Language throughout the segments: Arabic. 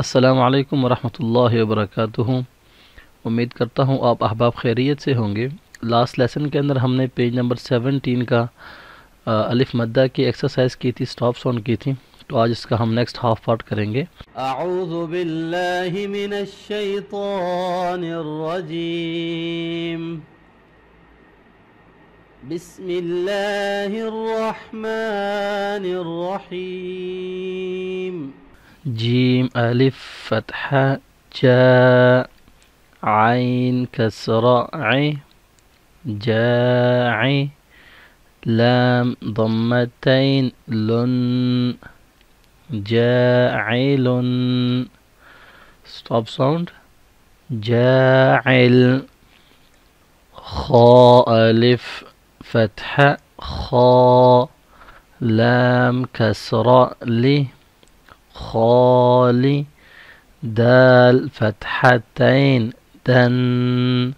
السلام علیکم ورحمۃ اللہ وبرکاتہ۔ امید کرتا ہوں آپ احباب خیریت سے ہوں گے۔ last lesson کے اندر ہم نے page number seventeen کا الف مدہ کی exercise کی تھی سٹاپ سون کی تھی۔ تو آج اس کا ہم next half part کریں گے۔ اعوذ باللہ من الشیطان الرجیم۔ بسم اللہ الرحمن الرحیم۔ جيم ألف فتحة جاء عين كسرة ع جاع لام ضمتين لن جاعل stop sound. جاعل. خاء ألف فتحة خاء لام كسرة لي. خالي دال فتحتين دن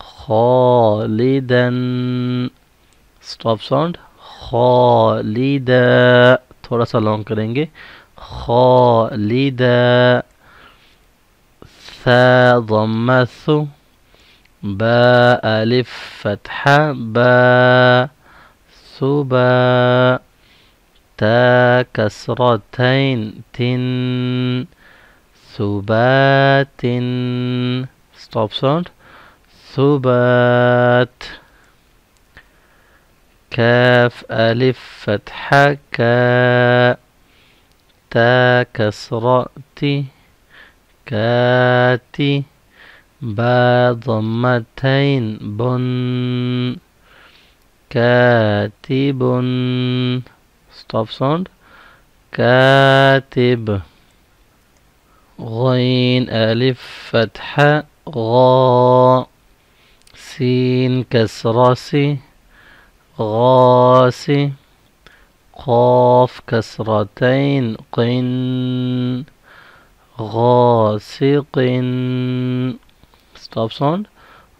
خالدا stop sound Khaleda थोड़ा सा लॉन्ग करेंगे खालिदा ثا ضمث با ألف فتحة با ثبا تا كسرتين تن ثبات stop sound ثبات كاف ألف فتحة كا تا كسرتي كاتي با ضمتين بن كاتب stop sound. كاتب. غين ألف فتحة غا. سين كسرسي غاسي قاف كسرتين قن. غاسق stop sound.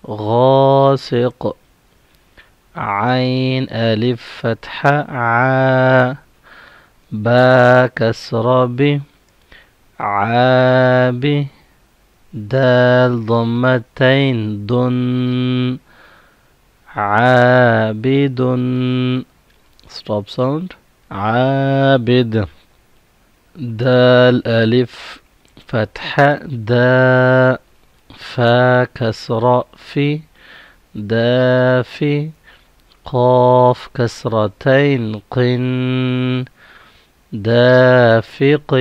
غاسق عين ألف فتحة عا با كسر ب عاب دال ضمتين دن عابد stop sound. عابد دال ألف فتحة دا فا كسر في دافي قاف كسرتين قن دافق.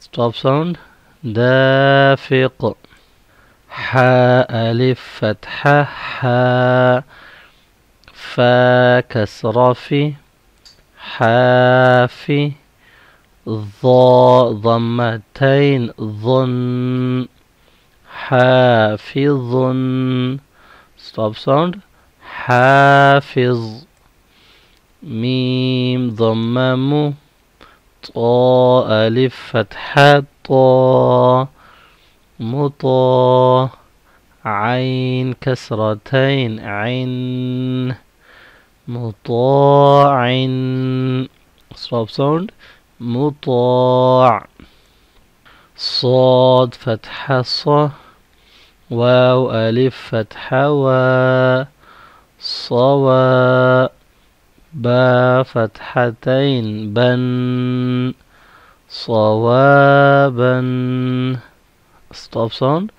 Stop sound. دافق. حاء ألف فتحة. حاء فا كسر في حافي ضا ضمتين ظن. حافظ stop sound. حافظ. ميم ضمم طا ألف فتحة. طا مطا. عين كسرتين. عين. مطاع. stop sound. مطاع. صاد فتحة. ص. واو ألف فتحة. و صوا با فتحتين بن صوابا stop sound.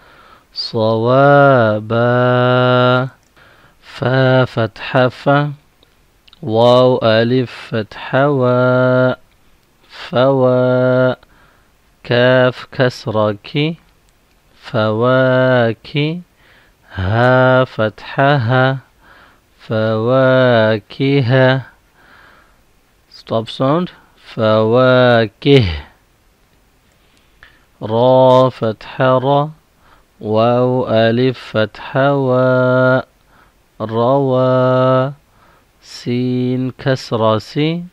صوابا فا فتحة ف واو ألف فتحة و فوا كاف كسرك فواكي ها فتحها فواكه. Stop sound. فواكه. را فتحة را. واو ألف فتحة و روى سين كسرة سي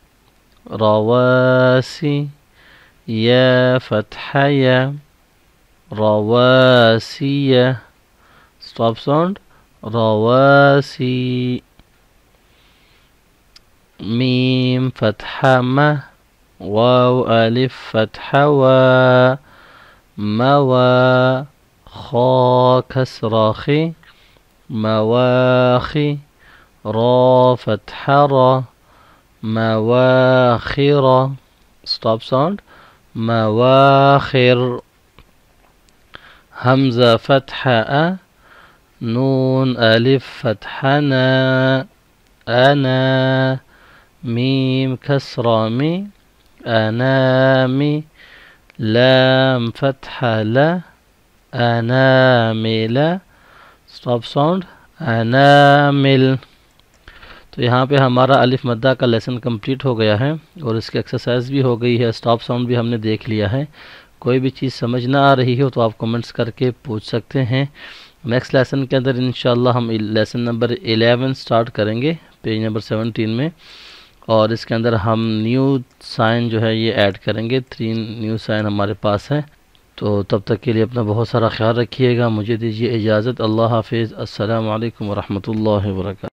رواسي. يا فتحة يا. رواسي stop sound. رواسي ميم فتحة ما. واو ألف فتحة وا موا. خا كسرة خي مواخي. را فتحة را. مواخر. stop sound مواخر. همزة فتحة أ. نون الف فتحنا انا ميم، كسرة، مي انامي لام فتحة لا انامل stop sound انامل تو یہاں پہ ہمارا الف مدہ کا lesson complete ہو گیا ہے اور اس کی exercise بھی ہو گئی ہے stop sound بھی ہم نے دیکھ لیا ہے۔ کوئی بھی چیز سمجھ نہ آ رہی ہو تو آپ comments کر کے پوچھ سکتے ہیں۔ next lesson کے اندر انشاءاللہ ہم lesson number 11 start کریں گے page number 17 میں۔ اور اس کے اندر ہم new sign جو ہے یہ add کریں گے۔ three new sign ہمارے پاس ہیں۔ تو تب تک کے لیے اپنا بہت سارا خیال رکھیے گا۔ مجھے دیجیے اجازت۔ اللہ حافظ۔ السلام علیکم ورحمۃ اللہ وبرکاتہ۔